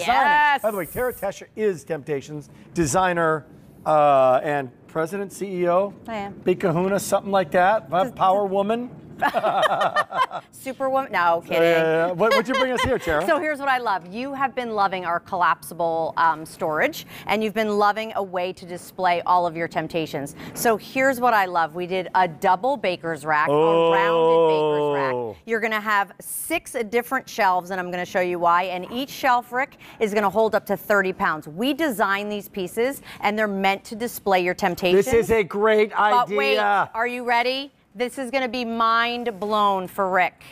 Yes. By the way, Tara Tesher is Temptations designer uh, and president, CEO. I am. Big Kahuna, something like that. Power woman. Superwoman. No, kidding. Uh, what, what'd you bring us here, Tara? So here's what I love. You have been loving our collapsible um, storage, and you've been loving a way to display all of your temptations. So here's what I love. We did a double baker's rack, a rounded baker's rack. Oh. You're going to have six different shelves, and I'm going to show you why. And each shelf, Rick, is going to hold up to 30 pounds. We designed these pieces, and they're meant to display your temptations. this is a great But idea. wait, are you ready? This is going to be mind blown for Rick.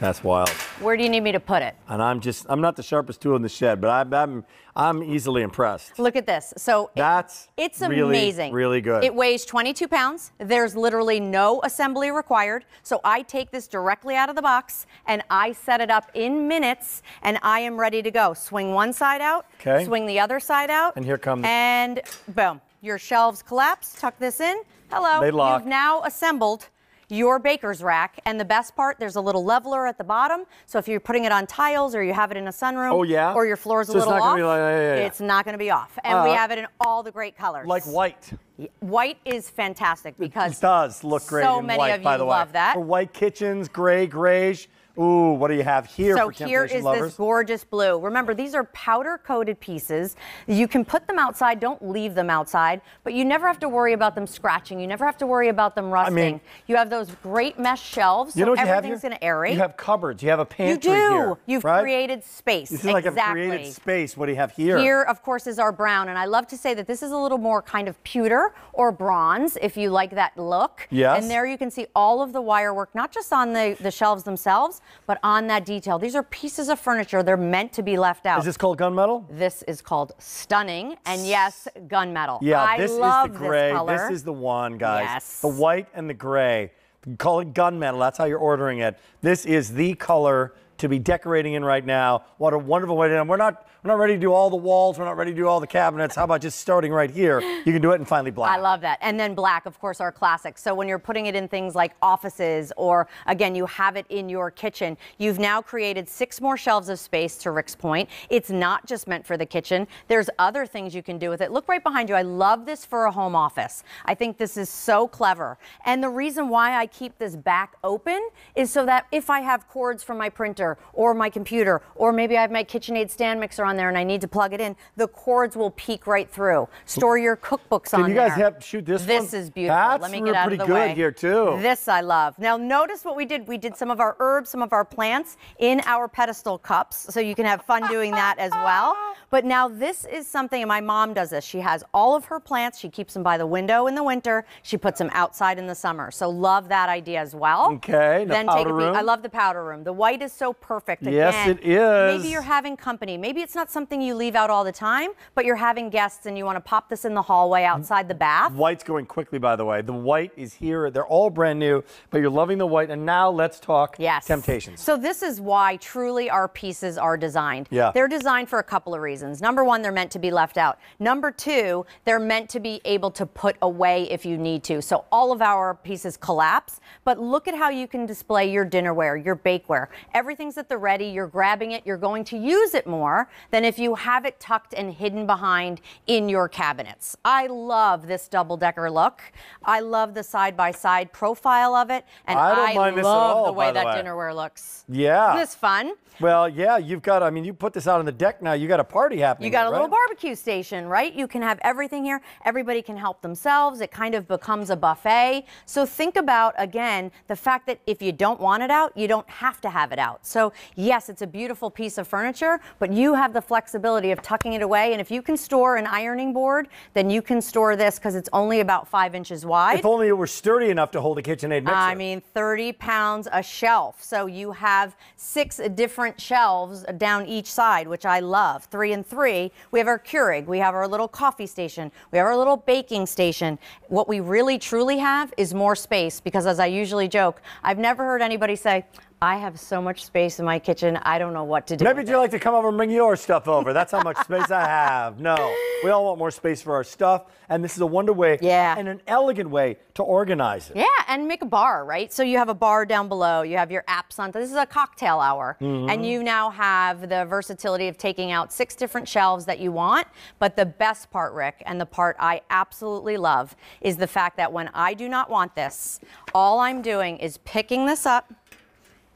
That's wild. Where do you need me to put it? And I'm just, I'm not the sharpest tool in the shed, but I'm, I'm, I'm easily impressed. Look at this. So it- That's it's really, amazing. really good. It weighs 22 pounds. There's literally no assembly required. So I take this directly out of the box and I set it up in minutes and I am ready to go. Swing one side out, Okay. swing the other side out. And here comes- And boom, your shelves collapse. Tuck this in. Hello. They lock. You've now assembled your baker's rack. And the best part, there's a little leveler at the bottom. So if you're putting it on tiles or you have it in a sunroom Oh, yeah? or your floor's a So it's little not off, like- yeah, yeah, yeah. it's not going to be off. And we Uh, have it in all the great colors. Like white. White is fantastic because It does look great so in many white, of you by the way. love that. For white kitchens, gray, grayish. Ooh, what do you have here So here is lovers? this gorgeous blue. Remember, these are powder coated pieces. You can put them outside, don't leave them outside, but you never have to worry about them scratching. You never have to worry about them rusting. I mean- you have those great mesh shelves, you know so what you have everything's going to aerate. You have cupboards. You have a pantry You do. here. You've right? created space. This is like exactly. a created space. What do you have here? Here, of course, is our brown, and I love to say that this is a little more kind of pewter or bronze, if you like that look. Yes. And there you can see all of the wire work, not just on the, the shelves themselves, but on that detail. These are pieces of furniture. They're meant to be left out. Is this called gunmetal? This is called stunning, and yes, gunmetal. Yeah, I this love is the gray. This. This is the one, guys. Yes. The white and the gray. Call it gunmetal. That's how you're ordering it. This is the color to be decorating in right now. What a wonderful way to. We're not we're not ready to do all the walls. We're not ready to do all the cabinets. How about just starting right here? You can do it in finally black. I love that. And then black, of course, are classics. So when you're putting it in things like offices or again, you have it in your kitchen, you've now created six more shelves of space to Rick's point. It's not just meant for the kitchen. There's other things you can do with it. Look right behind you. I love this for a home office. I think this is so clever. And the reason why I keep this back open is so that if I have cords from my printer or my computer, or maybe I have my KitchenAid stand mixer on there and I need to plug it in, the cords will peek right through. Store your cookbooks on Can you guys there. have shoot this This one? is beautiful. That's Let me get out pretty of the good way. here too. This I love. Now notice what we did. We did some of our herbs, some of our plants in our pedestal cups, so you can have fun doing that as well. But now this is something, and my mom does this. She has all of her plants. She keeps them by the window in the winter. She puts them outside in the summer. So love that idea as well. Okay, the Then powder take a room. I love the powder room. The white is so perfect. Yes, it is. Maybe you're having company. Maybe it's not something you leave out all the time, but you're having guests and you want to pop this in the hallway mm. outside the bath. White's going quickly, by the way. The white is here. They're all brand new, but you're loving the white. And now let's talk Yes. temptations. So this is why truly our pieces are designed. Yeah. They're designed for a couple of reasons. Number one, they're meant to be left out. Number two, they're meant to be able to put away if you need to. So all of our pieces collapse, but look at how you can display your dinnerware, your bakeware. Everything's at the ready. You're grabbing it. You're going to use it more than if you have it tucked and hidden behind in your cabinets. I love this double decker look. I love the side by side profile of it. And I don't mind this at love all, the way the that way. dinnerware looks. Yeah. Isn't this fun? Well, yeah, you've got, I mean, you put this out on the deck now. You got a party happening. You got a here, little barbecue station, right? You can have everything here. Everybody can help themselves. It kind of becomes a buffet. So think about, again, the fact that if you don't want it out, you don't have to have it out. So, yes, it's a beautiful piece of furniture, but you have the flexibility of tucking it away. And if you can store an ironing board, then you can store this because it's only about five inches wide. If only it were sturdy enough to hold a KitchenAid mixer. I mean, 30 pounds a shelf. So you have six different shelves down each side, which I love. Three and three. We have our Keurig. We have our little coffee station. We have our little baking station. What we really truly have is more space because, as I usually joke, I've never heard anybody say, I have so much space in my kitchen. I don't know what to do. Maybe you'd like to come over and bring your stuff over. That's how much space I have. No, we all want more space for our stuff, and this is a wonder way Yeah. and an elegant way to organize it. Yeah, and make a bar, right? So you have a bar down below, you have your apps on. This is a cocktail hour. Mm-hmm. And you now have the versatility of taking out six different shelves that you want. But the best part, Rick, and the part I absolutely love, is the fact that when I do not want this, all I'm doing is picking this up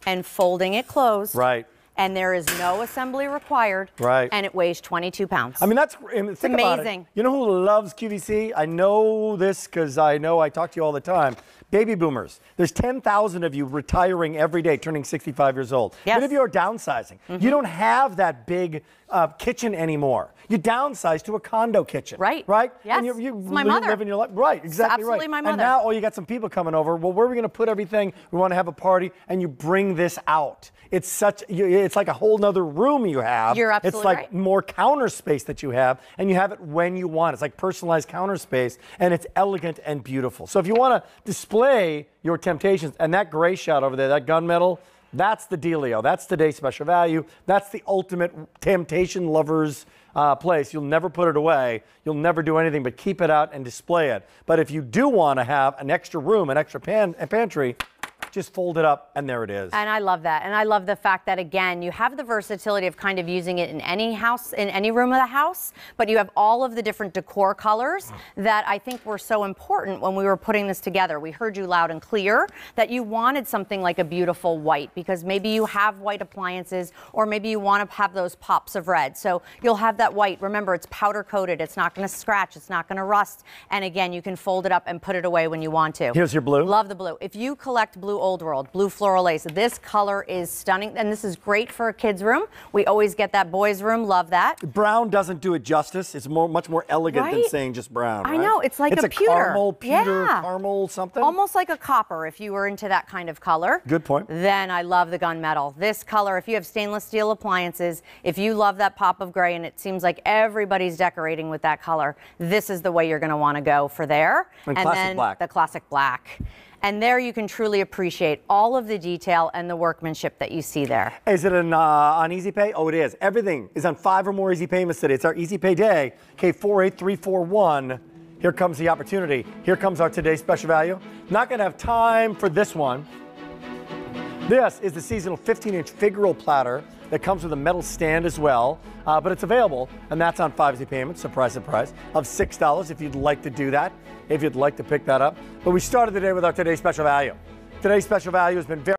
and folding it closed. Right. And there is no assembly required. Right. And it weighs 22 pounds. I mean, that's I mean, think about it. amazing. You know who loves QVC? I know this because I know I talk to you all the time. Baby boomers. There's 10,000 of you retiring every day, turning 65 years old. Yes. Many of you are downsizing. You don't have that big uh, kitchen anymore. You downsize to a condo kitchen. Right. Right. Yes. And you, you my live, mother. live in your life. Right. Exactly absolutely right. my And now, oh, you got some people coming over. Well, where are we going to put everything? We want to have a party, and you bring this out. It's such. you- It's like a whole nother room you have. You're absolutely It's like right. more counter space that you have, and you have it when you want. It's like personalized counter space, and it's elegant and beautiful. So if you want to display your temptations, and that gray shot over there, that gunmetal, that's the dealio. That's today's special value. That's the ultimate temptation lovers. Uh, place. You'll never put it away. You'll never do anything but keep it out and display it. But if you do want to have an extra room, an extra pan, a pantry, just fold it up and there it is. And I love that. And I love the fact that, again, you have the versatility of kind of using it in any house, in any room of the house, but you have all of the different decor colors mm. that I think were so important when we were putting this together. We heard you loud and clear that you wanted something like a beautiful white because maybe you have white appliances or maybe you want to have those pops of red. So you'll have that white. Remember, it's powder coated, it's not going to scratch, it's not going to rust. And again, you can fold it up and put it away when you want to. Here's your blue. Love the blue. If you collect blue old world, blue floral lace, this color is stunning. And this is great for a kid's room. We always get that boys' room. Love that. Brown doesn't do it justice. It's more, much more elegant than saying just brown. I right? know, it's like it's a pewter. caramel, pewter, Yeah. caramel something. Almost like a copper if you were into that kind of color. Good point. Then I love the gunmetal. This color, if you have stainless steel appliances, if you love that pop of gray and it seems like everybody's decorating with that color, this is the way you're going to want to go for there. And classic then black. the classic black. And there you can truly appreciate all of the detail and the workmanship that you see there. Is it an, uh, on Easy Pay? Oh, it is. Everything is on five or more Easy Payments today. It's our Easy Pay day. K48341. Here comes the opportunity. Here comes our today's special value. Not going to have time for this one. This is the seasonal 15-inch figural platter that comes with a metal stand as well, uh, but it's available, and that's on five easy payments. Surprise, surprise, of six dollars if you'd like to do that, if you'd like to pick that up. But we started the day with our today's special value. Today's special value has been very